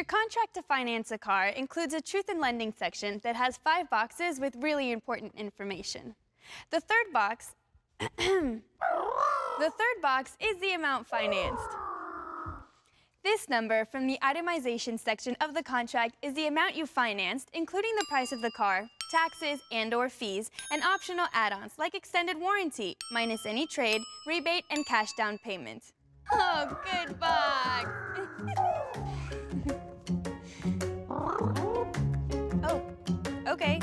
Your contract to finance a car includes a truth in lending section that has five boxes with really important information. The third box the third box is the amount financed. This number from the itemization section of the contract is the amount you financed, including the price of the car, taxes and or fees, and optional add-ons like extended warranty, minus any trade, rebate, and cash down payment. Oh, good box! Okay,